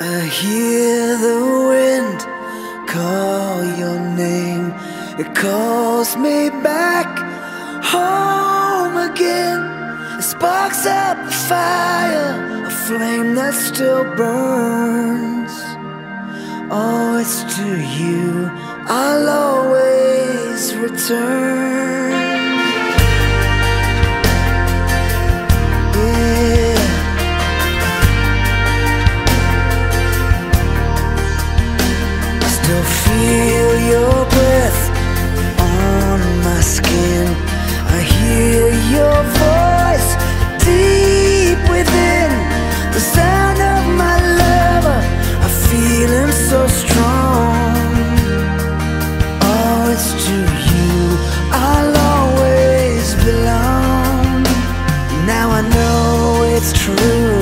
I hear the wind call your name. It calls me back home again. It sparks up a fire, a flame that still burns. Oh, it's to you I'll always return. feel your breath on my skin. I hear your voice deep within the sound of my lover. I feel him so strong. Oh, it's to you I'll always belong. Now I know it's true.